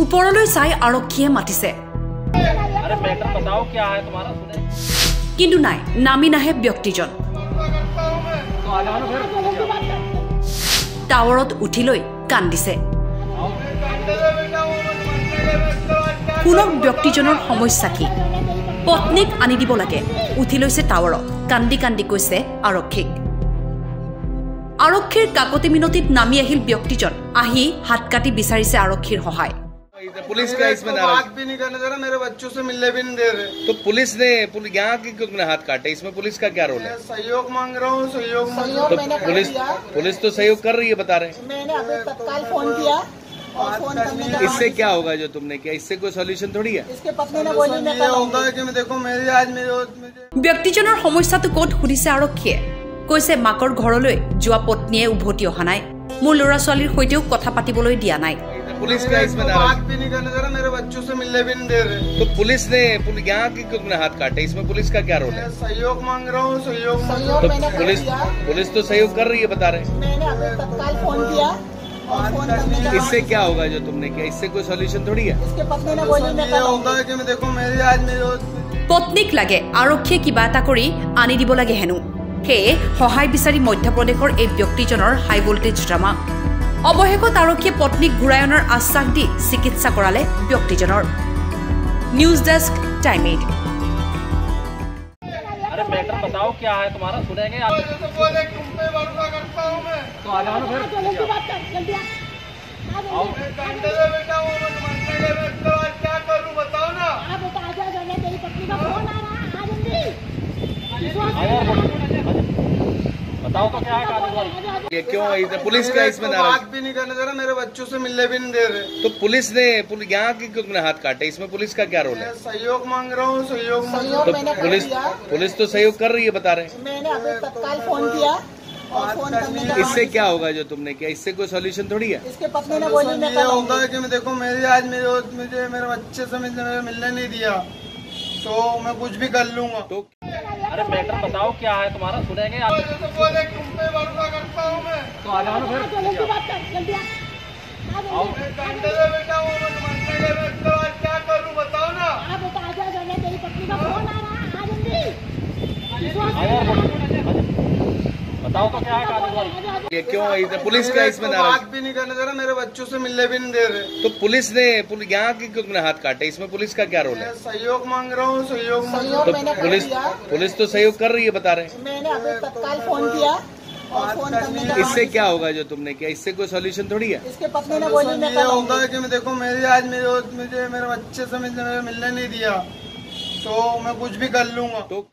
ওপৰলৈ চাই আৰক্ষীয়ে মাতিছে। কিন্তু নাই নামি নাহে ব্যক্তিজন। টাৱাৰত উঠি লৈ কান্দিছে শুনক ব্যক্তিজনৰ সমস্যা কি? পত্নীক আনি দিব লাগে। উঠি লৈছে টাৱাৰত। কান্দি কান্দি কৈছে আৰক্ষীক। আৰক্ষীৰ কাকতি মিনতিত নামি আহিল ব্যক্তিজন। আহি হাত কাটি বিচাৰিছে আৰক্ষীৰ সহায়। पुलिस का मेरे इसमें को नाराज बात भी नहीं करने दे रहा मेरे बच्चों से मिलने भी नहीं दे रहे तो पुलिस ने पुलिस यहाँ की क्यों तुमने हाथ काटे इसमें पुलिस का क्या रोल है मैं सहयोग मांग रहा हूँ सहयोग मांग रहा तो मैंने कर पुलिस दिया। पुलिस तो सहयोग कर रही है बता रहे हैं मैंने अभी तत्काल फोन किया और फोन करने के इससे बाद क्या होगा जो तुमने किया इससे कोई सॉल्यूशन थोड़ी है इसके पत्नी ने हूँ बोली मैं ये कर होगा लूंगी। कि मैं देखो मेरी आज मेरे मुझे ব্যক্তিজনৰ সমস্যাটো ক'ত সুধিছে আৰক্ষীয়ে কৈছে মাকৰ ঘৰলৈ যোৱা পত্নীয়ে উভতি অহা নাই মোৰ ল'ৰা ছোৱালীৰ সৈতেও কথা পাতিবলৈ দিয়া নাই इधर पुलिस का मेरे इसमें को नाराज बात भी नहीं करने दे रहा मेरे बच्चों से मिलने भी नहीं दे रहे तो पुलिस ने पुलिस यहाँ की क्यों तुमने हाथ काटे इसमें पुलिस का क्या रोल है मैं सहयोग मांग रहा हूँ सहयोग मांग रहा सहयोग तो मैंने कर पुलिस दिया पुलिस तो सहयोग कर रही है बता रहे हैं मैंने अभी तत्काल फोन किया और फोन करने के इससे बाद क्या होगा जो तुमने किया इससे कोई सॉल्यूशन थोड़ी है इसके पत्नी ने बोली हूँ मैं ये कर लूंगी। होगा कि मैं देखो मेरी आज मेरे পত্নীক লাগে আৰক্ষীয়ে কিবা এটা কৰি আনি দিব লাগে হেনো সেয়ে সহায় বিচাৰি মধ্যপ্ৰদেশৰ এই ব্যক্তিজনৰ হাই ভল্টেজ ড্ৰামা অৱশেষত আৰক্ষীয়ে পত্নীক ঘূৰাই অনাৰ আশ্বাস দি চিকিৎসা কৰালে ব্যক্তিজনৰ নিউজ ডেস্ক টাইম এইট अरे मैटर बताओ क्या है तुम्हारा सुनेंगे आप तो बोले तुम पे भरोसा करता हूँ मैं तो आ जाओ ना फिर मैं कंधे पे बैठा हूँ मैं मरने के मैं तो आज क्या करूँ बताओ ना बताओ तो क्या है ये क्यों इधर पुलिस का इसमें बात भी नहीं करने दे रहा मेरे बच्चों से मिलने भी नहीं दे रहे। तो पुलिस ने पुलिस यहाँ की क्यों तुमने हाथ काटे? इसमें पुलिस का क्या रोल है? सहयोग मांग रहा हूँ सहयोग मांग रहा सहयोग तो पुलिस पुलिस तो सहयोग कर रही है बता रहे मैंने अभी तत्काल फ़ोन किया और फ़ोन करने के इससे क्या होगा जो तुमने किया? इससे कोई सोल्यूशन थोड़ी है? इसके पत्नी ने बोली मैं ये होगा कि मैं देखो मेरी आज मेरे मुझे मेरे बच्चे से मिलने मिलने नहीं दिया। तो मैं कुछ भी कर लूँगा। तो अरे मैटर बताओ क्या है तुम्हारा? सुनेंगे आप। तो हूँ तो आ जाओ ना फिर। बताओ ना। बताओ तो क्या है ये क्यों इधर पुलिस का इसमें बात भी नहीं करने दे रहा मेरे बच्चों से मिलने भी नहीं दे रहे। तो पुलिस ने पुलिस यहाँ की क्यों तुमने हाथ काटे? इसमें पुलिस का क्या रोल है? सहयोग मांग रहा हूँ सहयोग मांग रहा सहयोग तो पुलिस पुलिस तो सहयोग कर रही है बता रहे मैंने अभी तत्काल फ़ोन किया और फ़ोन करने के इससे क्या होगा जो तुमने किया? इससे कोई सोल्यूशन थोड़ी है? इसके पत्नी ने बोली मैं ये होगा कि मैं देखो मेरी आज मेरे मुझे मेरे बच्चे से मिलने मिलने नहीं दिया। तो मैं कुछ भी कर लूँगा। तो